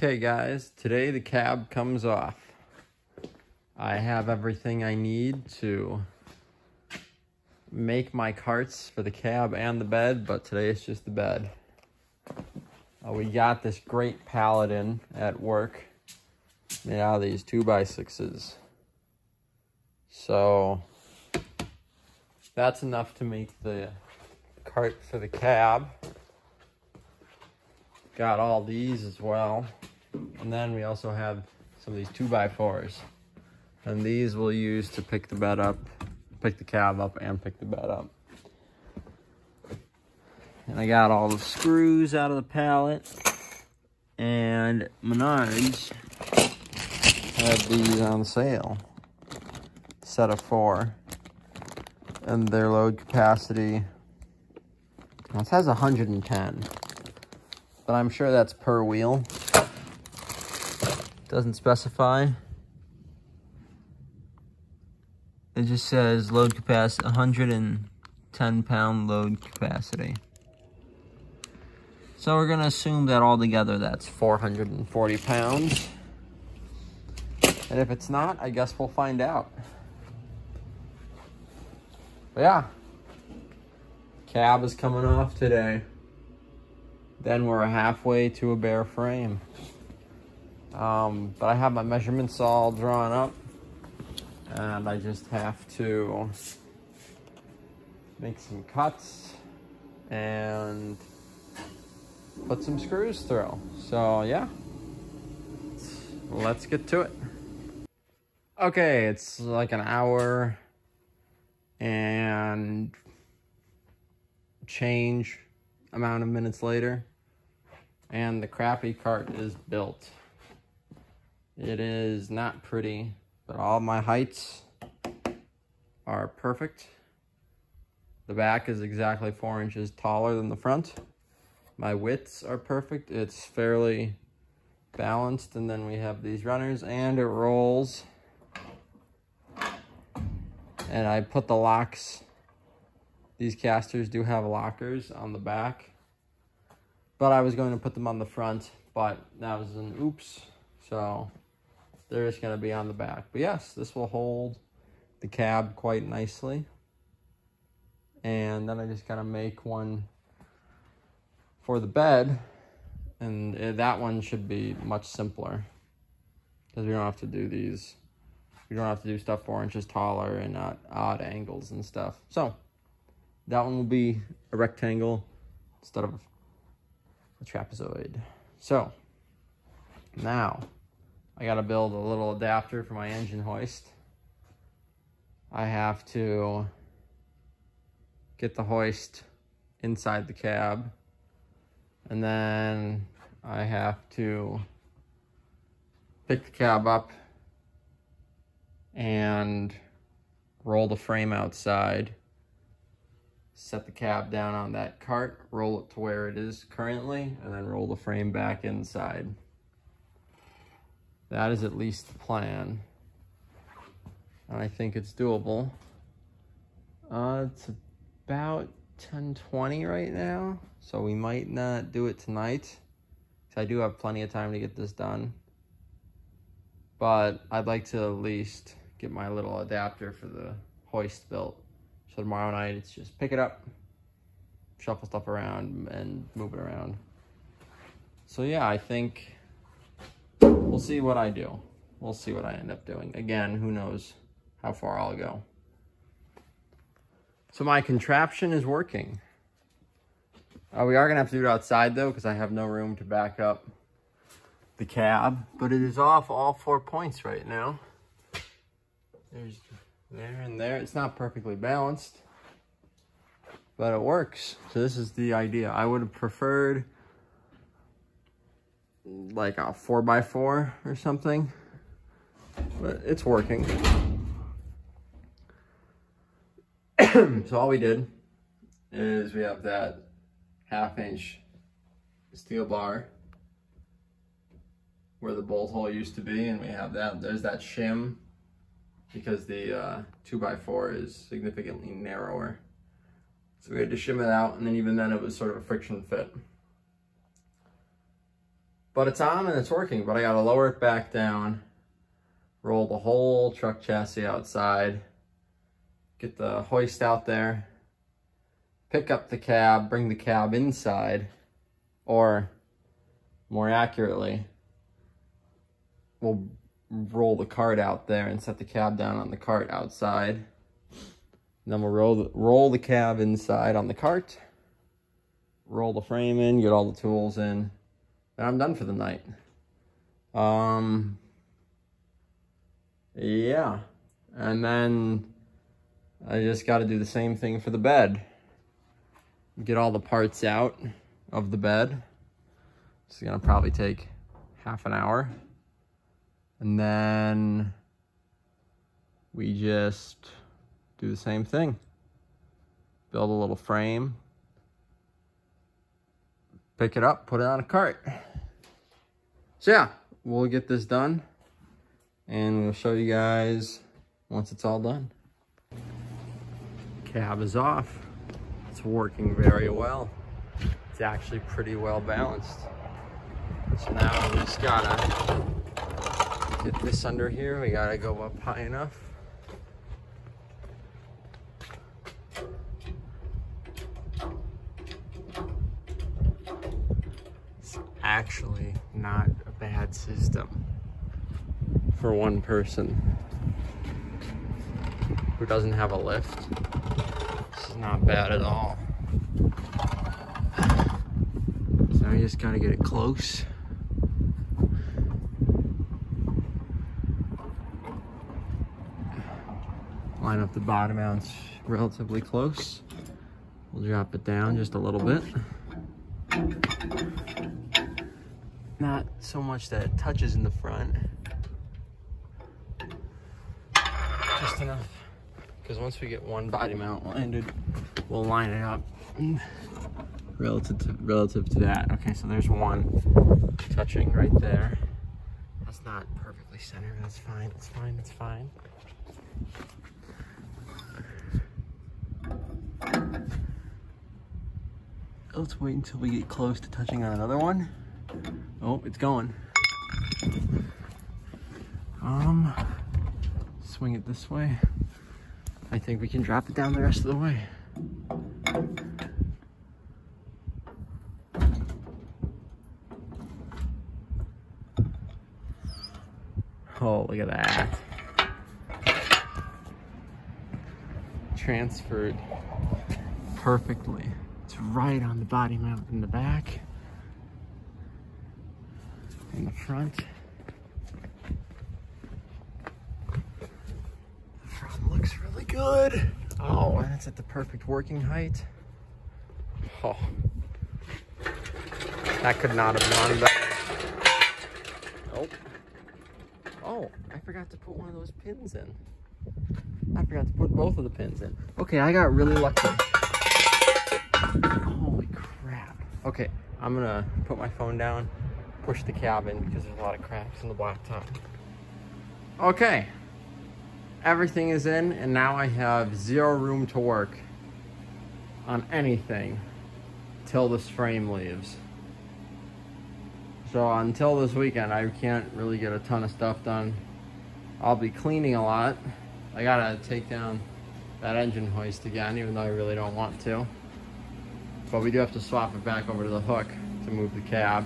Okay guys, today the cab comes off. I have everything I need to make my carts for the cab and the bed, but today it's just the bed. Uh, we got this great Paladin at work made out of these two by sixes. So that's enough to make the cart for the cab. Got all these as well. And then we also have some of these 2x4s. And these we'll use to pick the bed up, pick the cab up, and pick the bed up. And I got all the screws out of the pallet. And Menards have these on sale. Set of four. And their load capacity, well, it says 110. But I'm sure that's per wheel. Doesn't specify. It just says load capacity, 110 pound load capacity. So we're gonna assume that altogether that's 440 pounds. And if it's not, I guess we'll find out. But yeah, cab is coming off today. Then we're halfway to a bare frame. Um, but I have my measurements all drawn up and I just have to make some cuts and put some screws through. So yeah, let's get to it. Okay, it's like an hour and change amount of minutes later and the crappy cart is built. It is not pretty, but all my heights are perfect. The back is exactly four inches taller than the front. My widths are perfect. It's fairly balanced. And then we have these runners and it rolls. And I put the locks. These casters do have lockers on the back. But I was going to put them on the front, but that was an oops. So they're just going to be on the back. But yes, this will hold the cab quite nicely. And then I just got to make one for the bed. And eh, that one should be much simpler. Because we don't have to do these. We don't have to do stuff four inches taller and at odd angles and stuff. So, that one will be a rectangle instead of a trapezoid. So, now, I gotta build a little adapter for my engine hoist. I have to get the hoist inside the cab. And then I have to pick the cab up and roll the frame outside set the cab down on that cart, roll it to where it is currently, and then roll the frame back inside. That is at least the plan. And I think it's doable. Uh, it's about 1020 right now, so we might not do it tonight. I do have plenty of time to get this done. But I'd like to at least get my little adapter for the hoist built. So tomorrow night, it's just pick it up, shuffle stuff around, and move it around. So yeah, I think we'll see what I do. We'll see what I end up doing. Again, who knows how far I'll go. So my contraption is working. Uh, we are going to have to do it outside, though, because I have no room to back up the cab. But it is off all four points right now. There's there and there. It's not perfectly balanced, but it works. So this is the idea. I would have preferred like a 4x4 or something, but it's working. so all we did is we have that half inch steel bar where the bolt hole used to be and we have that there's that shim because the uh, 2x4 is significantly narrower. So we had to shim it out, and then even then it was sort of a friction fit. But it's on and it's working, but I gotta lower it back down, roll the whole truck chassis outside, get the hoist out there, pick up the cab, bring the cab inside, or more accurately, we'll roll the cart out there and set the cab down on the cart outside. And then we'll roll the, roll the cab inside on the cart, roll the frame in, get all the tools in, and I'm done for the night. Um, yeah. And then I just got to do the same thing for the bed. Get all the parts out of the bed. It's going to probably take half an hour. And then we just do the same thing. Build a little frame, pick it up, put it on a cart. So yeah, we'll get this done and we'll show you guys once it's all done. Cab is off. It's working very well. It's actually pretty well balanced. So now we just gotta get this under here. We gotta go up high enough. It's actually not bad system for one person who doesn't have a lift. This is not bad at all. So you just gotta get it close. line up the bottom mounts relatively close. We'll drop it down just a little bit. Not so much that it touches in the front. Just enough. Because once we get one body mount landed, we'll line it up relative to, relative to that. Okay, so there's one touching right there. That's not perfectly centered. That's fine. That's fine. That's fine. Let's wait until we get close to touching on another one. Oh, it's going. Um, swing it this way. I think we can drop it down the rest of the way. Oh, look at that. Transferred perfectly. It's right on the body mount in the back. The front. The front looks really good. Oh, and it's at the perfect working height. Oh. That could not have gone better. Nope. Oh, I forgot to put one of those pins in. I forgot to put both of the pins in. Okay, I got really lucky. Holy crap. Okay, I'm gonna put my phone down, push the cabin because there's a lot of cracks in the blacktop. Okay, everything is in and now I have zero room to work on anything till this frame leaves. So until this weekend, I can't really get a ton of stuff done. I'll be cleaning a lot. I gotta take down that engine hoist again, even though I really don't want to. But we do have to swap it back over to the hook to move the cab.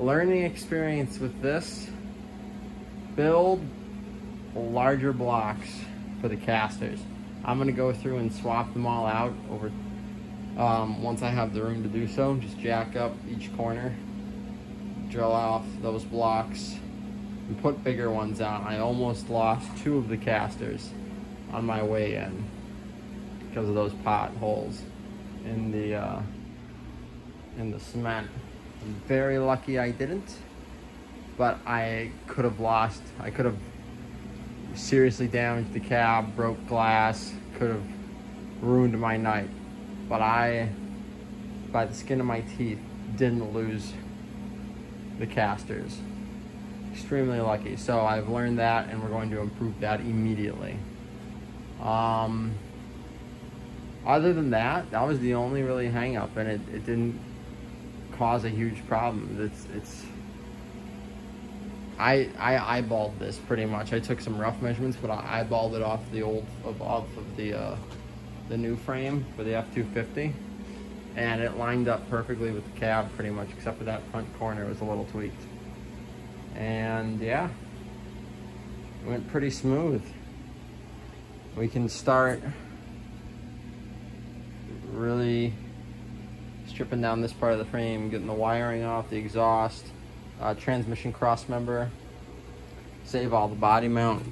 Learning experience with this, build larger blocks for the casters. I'm gonna go through and swap them all out over um, once I have the room to do so. Just jack up each corner, drill off those blocks, and put bigger ones out. I almost lost two of the casters on my way in because of those potholes in the uh, in the cement. I'm very lucky I didn't, but I could have lost. I could have seriously damaged the cab, broke glass, could have ruined my night. But I, by the skin of my teeth, didn't lose the casters. Extremely lucky. So I've learned that and we're going to improve that immediately. Um, other than that, that was the only really hang up and it, it didn't cause a huge problem. It's, it's I, I eyeballed this pretty much. I took some rough measurements, but I eyeballed it off the old, of, off of the, uh, the new frame for the F-250. And it lined up perfectly with the cab pretty much, except for that front corner was a little tweaked. And yeah, it went pretty smooth. We can start really stripping down this part of the frame, getting the wiring off, the exhaust, uh, transmission cross member, save all the body mount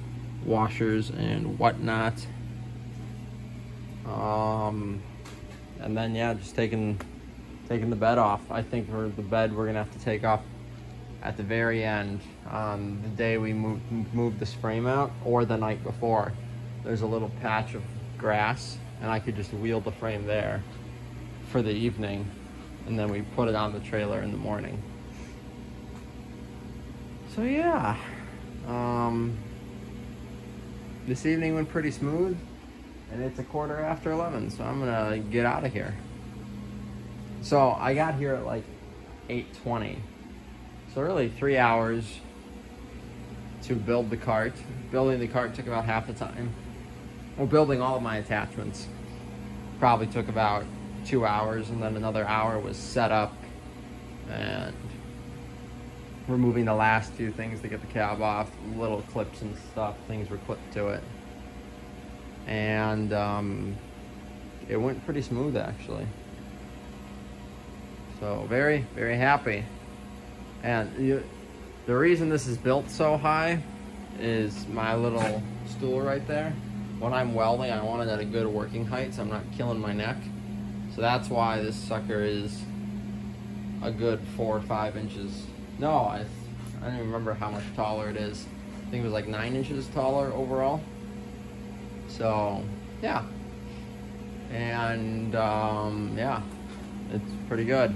washers and whatnot. Um, and then yeah, just taking taking the bed off. I think for the bed we're gonna have to take off at the very end on the day we move move this frame out or the night before. There's a little patch of grass and I could just wheel the frame there for the evening and then we put it on the trailer in the morning. So yeah, um, this evening went pretty smooth and it's a quarter after 11 so I'm gonna get out of here. So I got here at like 8.20 so really three hours to build the cart. Building the cart took about half the time. Well, building all of my attachments probably took about two hours and then another hour was set up and removing the last few things to get the cab off, little clips and stuff, things were clipped to it. And um, it went pretty smooth actually. So very, very happy. And you, the reason this is built so high is my little stool right there. When I'm welding, I want it at a good working height so I'm not killing my neck. So that's why this sucker is a good four or five inches. No, I, I don't even remember how much taller it is. I think it was like nine inches taller overall. So, yeah. And, um, yeah, it's pretty good.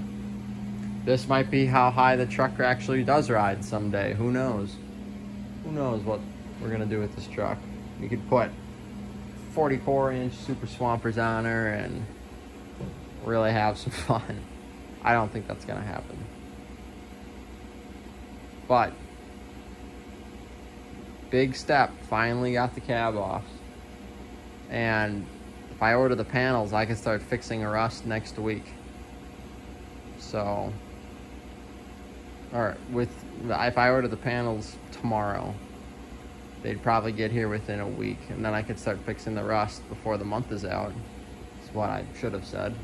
This might be how high the truck actually does ride someday. Who knows? Who knows what we're gonna do with this truck. You could put 44 inch super swampers on her and really have some fun. I don't think that's gonna happen. But big step, finally got the cab off. And if I order the panels, I can start fixing a rust next week. So or with if I order the panels tomorrow, they'd probably get here within a week, and then I could start fixing the rust before the month is out. That's what I should have said.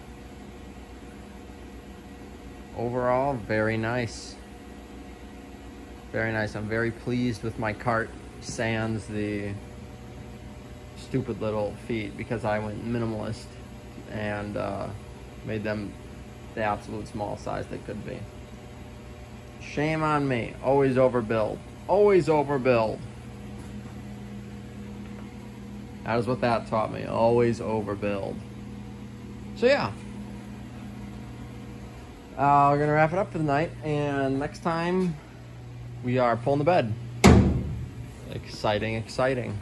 Overall, very nice. Very nice. I'm very pleased with my cart sans the stupid little feet because I went minimalist and uh, made them the absolute small size they could be. Shame on me. Always overbuild. Always overbuild. That is what that taught me. Always overbuild. So yeah. Uh, we're to wrap it up for the night. And next time, we are pulling the bed. Exciting, exciting.